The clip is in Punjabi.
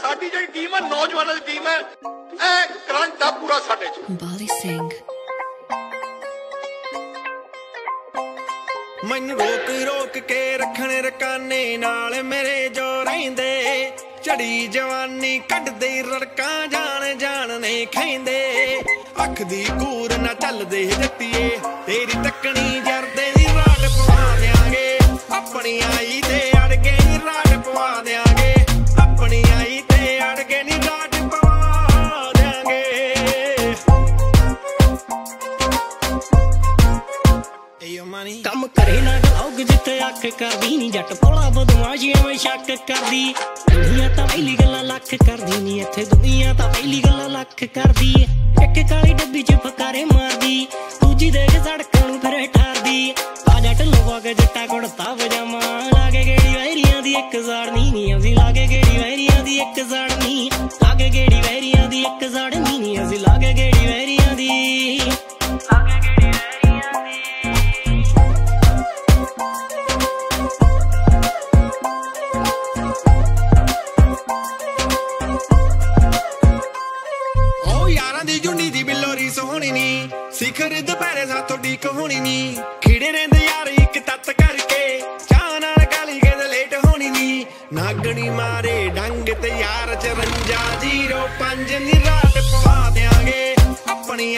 ਸਾਡੀ ਜਿਹੜੀ ਟੀਮ ਹੈ ਨੌਜਵਾਨਾਂ ਦੀ ਟੀਮ ਹੈ ਇਹ ਕਰੰਟ ਆ ਪੂਰਾ ਸਾਡੇ ਚ Bali Singh. ਮੈਨੂੰ ਰੋਕ ਰੋਕ ਕੇ ਰੱਖਣ ਰਕਾਨੇ ਨਾਲ ਮੇਰੇ ਜੋ ਰਹਿੰਦੇ ਝੜੀ ਜਵਾਨੀ ਕੱਢਦੇ ਰੜਕਾਂ ਜਾਣ ਜਾਣ ਨੇ ਖੈਂਦੇ ਅੱਖ ਦੀ ਕੂਰ ਨਾ ਚੱਲਦੇ ਜੱਤੀਏ ਤੇਰੀ ਤੱਕਣੀ ਜਰਦੇ ਨਾ ਗਲੌਗ ਜਿੱਥੇ ਅੱਖ ਕਰਦੀ ਨਹੀਂ ਜੱਟ ਪੋਲਾ ਬਦਮਾਸ਼ੀ ਐਵੇਂ ਸ਼ੱਕ ਕਰਦੀ। ਦੁਨੀਆ ਤਾਂ ਪਹਿਲੀ ਗੱਲਾਂ ਲੱਖ ਕਰਦੀ ਨਹੀਂ ਇੱਥੇ ਦੁਨੀਆ ਤਾਂ ਪਹਿਲੀ ਗੱਲਾਂ ਲੱਖ ਕਰਦੀ। ਇੱਕ ਕਾਲੀ ਡੱਬੀ 'ਚ ਫਕਾਰੇ ਮਾਰਦੀ, ਦੂਜੀ ਦੇਖ ਸੜਕਾਂ ਨੂੰ ਫਿਰ ਠਾਰਦੀ। ਆ ਜੱਟ ਲੋਵਾ ਕੇ ਜੱਟਾ ਕੁੜਤਾ ਪਜਾਮਾ ਲਾਗੇ ਗੇੜੀ ਵੈਰੀਆਂ ਦੀ ਇੱਕ ਜ਼ੜਨੀ ਨਹੀਂ ਅਸੀਂ ਲਾਗੇ ਗੇੜੀ ਵੈਰੀਆਂ ਦੀ ਇੱਕ ਜ਼ੜਨੀ। ਲਾਗੇ ਗੇੜੀ ਵੈਰੀਆਂ ਦੀ ਇੱਕ ਜ਼ੜਨੀ। ਓ ਯਾਰਾਂ ਦੀ ਜੁੰਡੀ ਦੀ ਬਿੱਲੋਰੀ ਸੋਹਣੀ ਨੀ। ਸਿਖਰ ਦੁਪਹਿਰੇ ਸਾਥੋਂ ਡੀਕ ਹੋਣੀ ਨੀ। ਖਿੜੇ ਰਹਿੰਦੇ ਯਾਰ ਇੱਕ ਤੱਤ ਕਰਕੇ। ਚਾਹ ਨਾਲ ਗਾਲੀ ਕੇ ਲੇਟ ਹੋਣੀ ਨੀ। ਨਾਗਣੀ ਮਾਰੇ ਡੰਗ ਤੇ ਯਾਰ 54 05 ਨੀ ਰਾਤ ਪਵਾ ਦਿਆਂਗੇ। ਆਪਣੀ